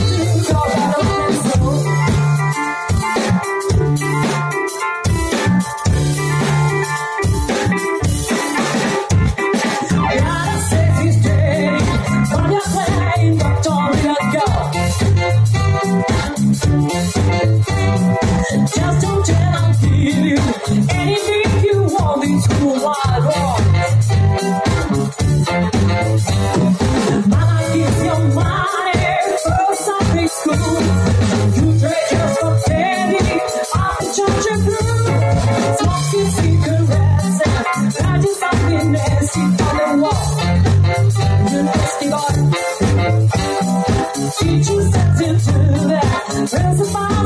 Stop. there's a fire.